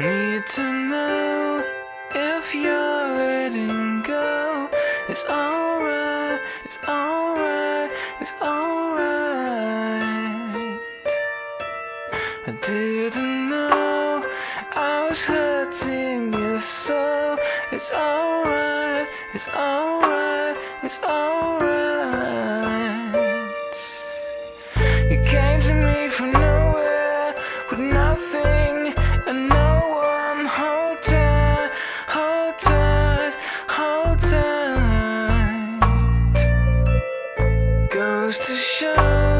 Need to know if you're letting go. It's alright, it's alright, it's alright. I didn't know I was hurting you so. It's alright, it's alright, it's alright. You came to me from nowhere with nothing and. goes to show